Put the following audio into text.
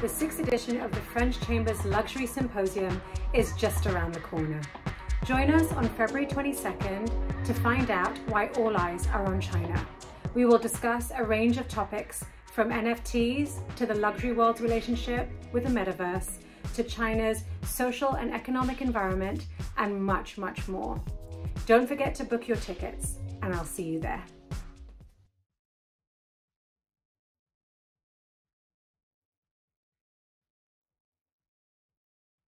the sixth edition of the French Chamber's Luxury Symposium is just around the corner. Join us on February 22nd to find out why all eyes are on China. We will discuss a range of topics from NFTs to the luxury world's relationship with the metaverse to China's social and economic environment and much, much more. Don't forget to book your tickets and I'll see you there.